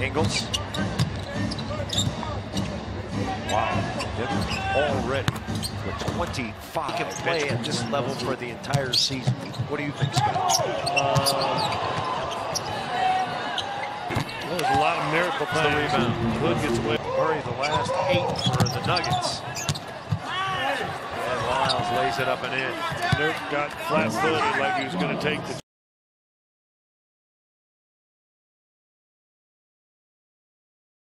Ingles. Wow. Already with 25. Can play at this level for the entire season. What do you think, Scott? Uh, there's a lot of miracle the rebound. Hood gets away. Murray the last eight for the Nuggets. And Lyles lays it up and in. Nurk got flat-footed like he was going to take the